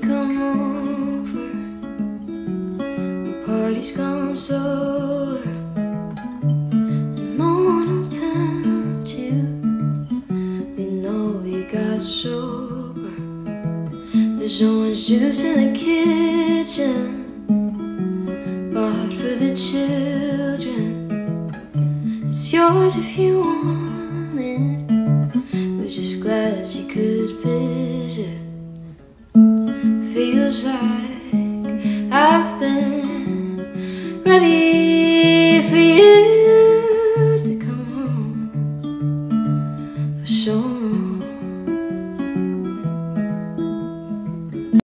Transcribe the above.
come over, the party's gone sober. No one will tempt you. We know you got sober. There's orange juice in the kitchen, bought for the children. It's yours if you want it. We're just glad you could fit feels like I've been ready for you to come home. For so